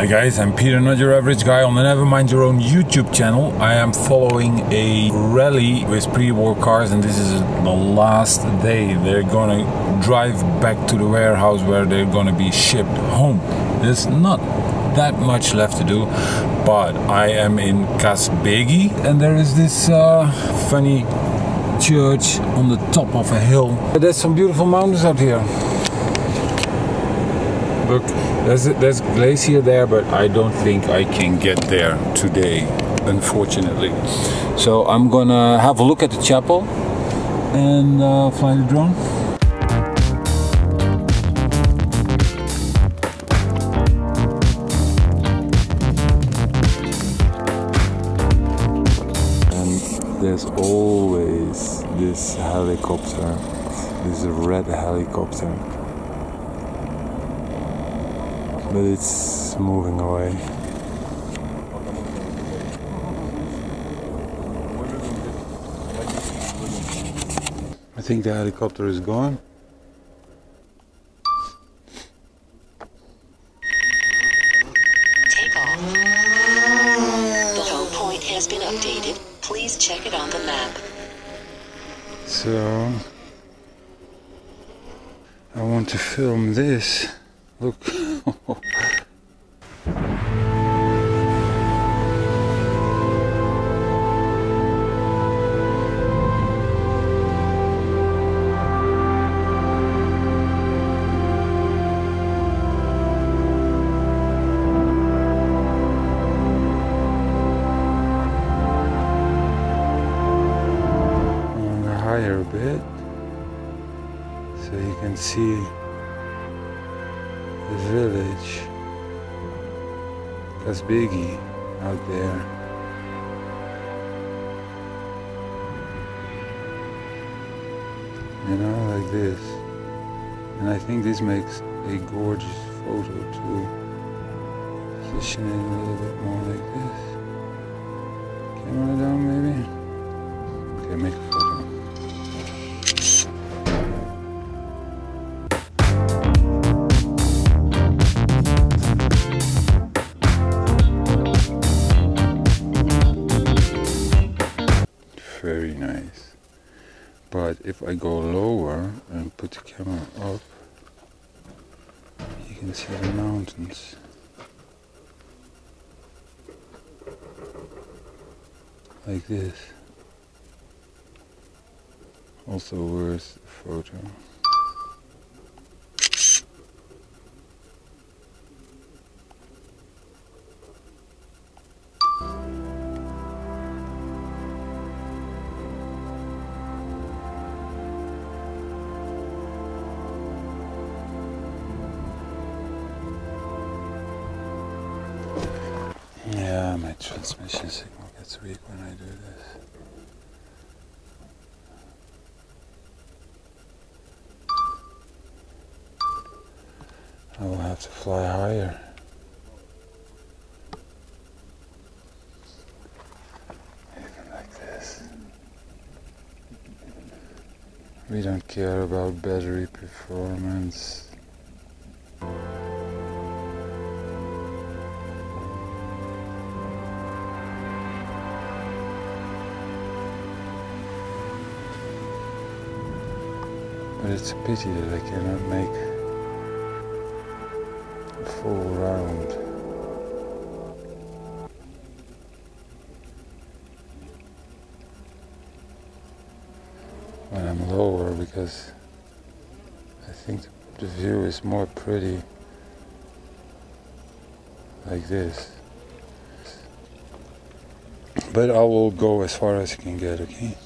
Hi guys, I'm Peter, not your average guy on the Never Mind Your Own YouTube channel. I am following a rally with pre-war cars and this is the last day. They're gonna drive back to the warehouse where they're gonna be shipped home. There's not that much left to do, but I am in Kasbegi and there is this uh, funny church on the top of a hill. There's some beautiful mountains out here. Look, there's there's glacier there, but I don't think I can get there today, unfortunately. So I'm gonna have a look at the chapel and uh, fly the drone. And there's always this helicopter, this red helicopter but it's moving away. I think the helicopter is gone. Take off. The home point has been updated. Please check it on the map. So I want to film this. Look. Higher a bit so you can see village Kasbegi out there. You know, like this. And I think this makes a gorgeous photo too. Position it a little bit more like this. Camera down maybe? Okay, make But if I go lower and put the camera up, you can see the mountains. Like this. Also worth a photo. Yeah, my transmission signal gets weak when I do this. I will have to fly higher. Even like this. We don't care about battery performance. But it's a pity that I cannot make a full round. When I'm lower because I think the view is more pretty like this. But I will go as far as I can get, okay?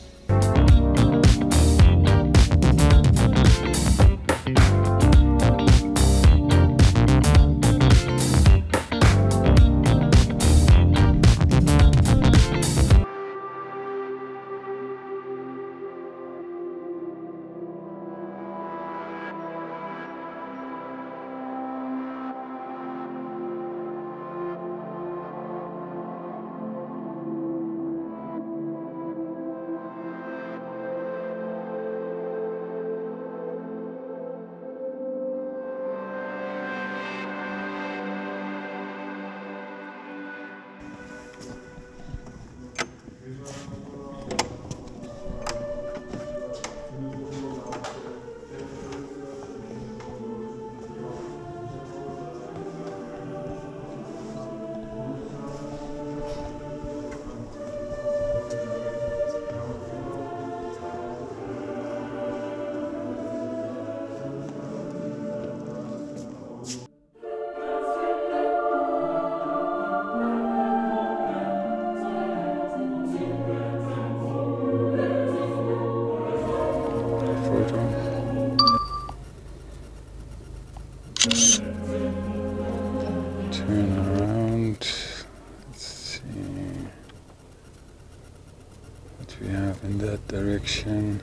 We have in that direction.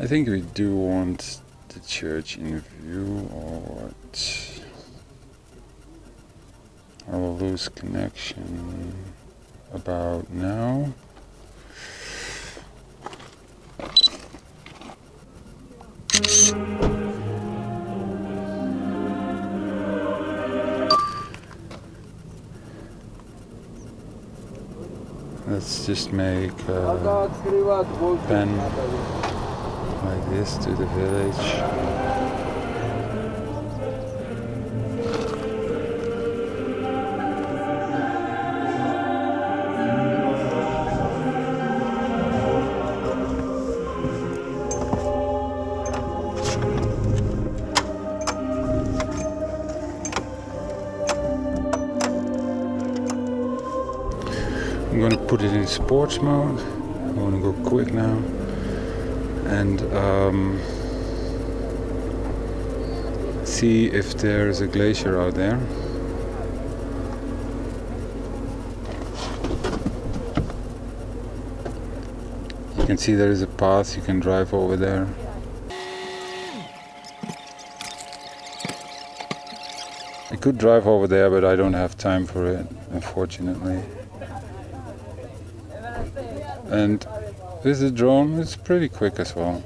I think we do want the church in view or what? I will lose connection about now. Let's just make uh, a pen like this to the village. I'm gonna put it in sports mode. I wanna go quick now. And um, see if there's a glacier out there. You can see there is a path, you can drive over there. I could drive over there, but I don't have time for it, unfortunately. And with the drone, it's pretty quick as well.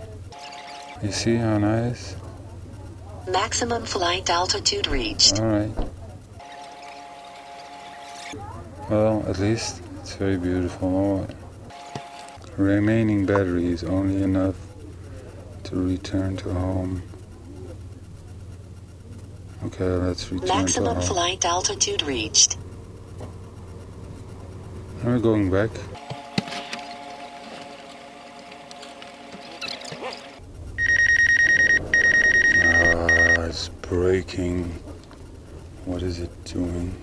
You see how nice? Maximum flight altitude reached. Alright. Well, at least it's very beautiful. Remaining battery is only enough to return to home. Okay, let's return to Maximum home. flight altitude reached. Are we going back? Breaking. What is it doing?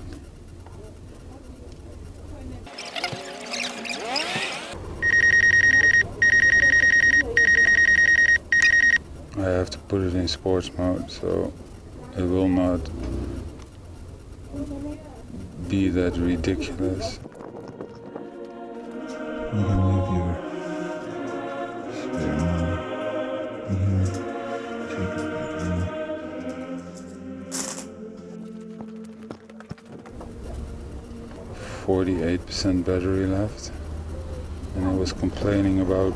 I have to put it in sports mode so it will not be that ridiculous. You can 48% battery left and I was complaining about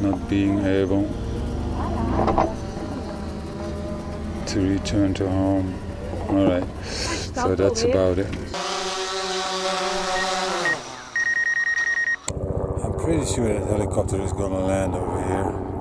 not being able to return to home. Alright, so that's about it. I'm pretty sure that helicopter is gonna land over here.